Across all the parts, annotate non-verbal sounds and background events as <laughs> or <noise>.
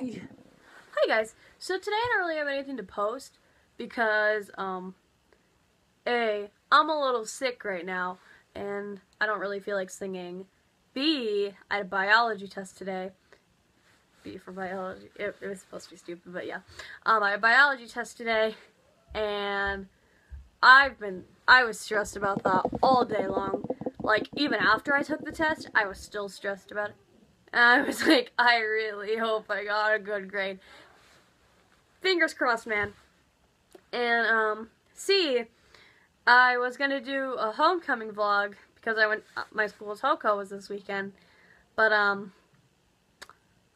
Hi guys. So today I don't really have anything to post because um A, I'm a little sick right now and I don't really feel like singing. B, I had a biology test today. B for biology. It, it was supposed to be stupid, but yeah. Um, I had a biology test today and I've been I was stressed about that all day long. Like even after I took the test, I was still stressed about it. And I was <laughs> like, I really hope I got a good grade. Fingers crossed, man. And, um, C, I was gonna do a homecoming vlog because I went, uh, my school's HOCO was this weekend. But, um,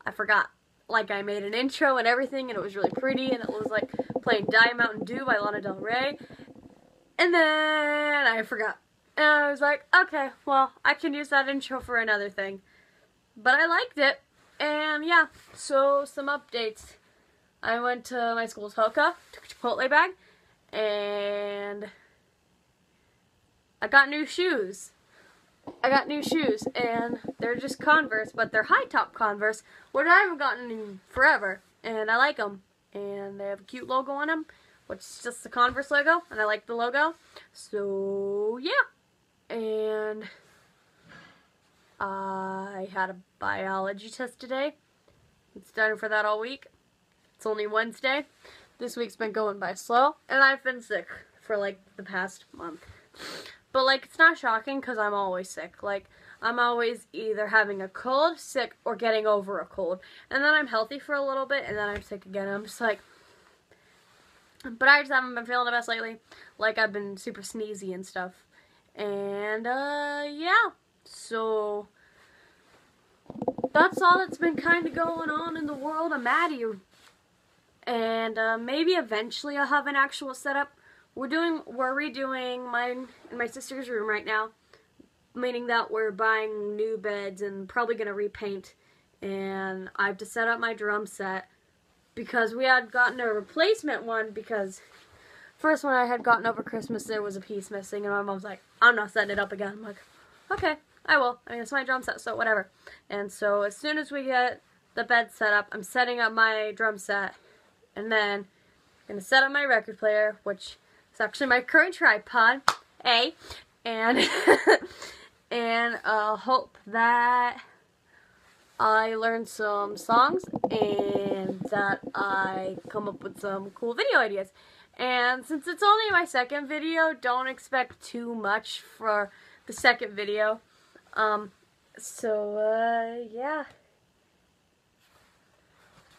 I forgot. Like, I made an intro and everything, and it was really pretty, and it was like playing Diet Mountain Dew by Lana Del Rey. And then I forgot. And I was like, okay, well, I can use that intro for another thing. But I liked it. And yeah, so some updates. I went to my school's HOCO, took a Chipotle bag, and I got new shoes. I got new shoes, and they're just Converse, but they're high top Converse, which I haven't gotten in forever, and I like them. And they have a cute logo on them, which is just the Converse logo, and I like the logo. So, yeah. And I had a biology test today. It's done for that all week. It's only Wednesday. This week's been going by slow, and I've been sick for like the past month. But like, it's not shocking because I'm always sick. Like, I'm always either having a cold, sick, or getting over a cold. And then I'm healthy for a little bit, and then I'm sick again. I'm just like, but I just haven't been feeling the best lately. Like, I've been super sneezy and stuff. And, uh, yeah. So, that's all that's been kind of going on in the world of Maddie. And uh, maybe eventually I'll have an actual setup. We're doing, we're redoing mine and my sister's room right now, meaning that we're buying new beds and probably gonna repaint. And I have to set up my drum set because we had gotten a replacement one because first one I had gotten over Christmas there was a piece missing and my mom's like, I'm not setting it up again. I'm like, okay. I will. I mean, it's my drum set, so whatever. And so as soon as we get the bed set up, I'm setting up my drum set. And then I'm going to set up my record player, which is actually my current tripod, A. And, <laughs> and uh, hope that I learn some songs and that I come up with some cool video ideas. And since it's only my second video, don't expect too much for the second video. Um, so, uh, yeah.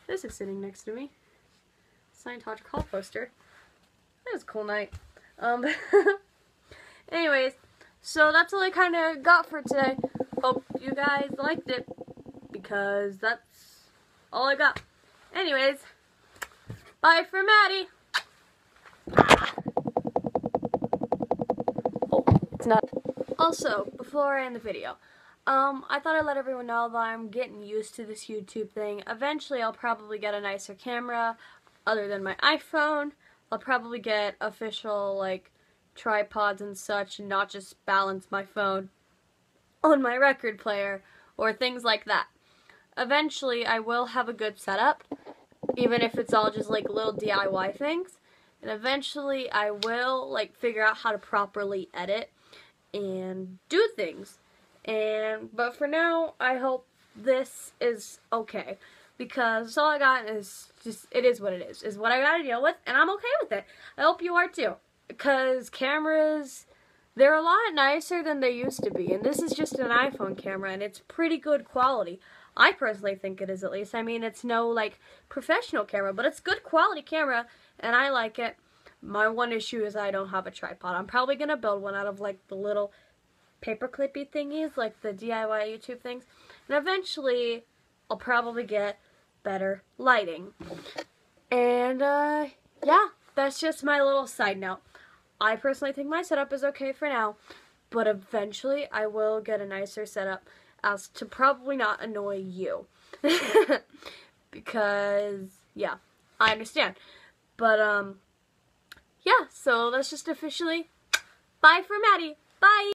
This is sitting next to me. Scientology Hall poster. That was a cool night. Um, <laughs> anyways, so that's all I kind of got for today. Hope you guys liked it, because that's all I got. Anyways, bye for Maddie. Oh, it's not. Also, before I end the video, um, I thought I'd let everyone know that I'm getting used to this YouTube thing. Eventually, I'll probably get a nicer camera other than my iPhone. I'll probably get official, like, tripods and such, and not just balance my phone on my record player, or things like that. Eventually, I will have a good setup, even if it's all just, like, little DIY things. And eventually, I will, like, figure out how to properly edit and do things. And but for now, I hope this is okay because all I got is just it is what it is. Is what I got to deal with, and I'm okay with it. I hope you are too, because cameras they're a lot nicer than they used to be, and this is just an iPhone camera, and it's pretty good quality. I personally think it is at least. I mean, it's no like professional camera, but it's good quality camera, and I like it. My one issue is I don't have a tripod. I'm probably gonna build one out of like the little paper clippy thingies, like the DIY YouTube things. And eventually, I'll probably get better lighting. And, uh, yeah, that's just my little side note. I personally think my setup is okay for now, but eventually I will get a nicer setup as to probably not annoy you. <laughs> because, yeah, I understand. But, um, yeah, so that's just officially bye for Maddie. Bye!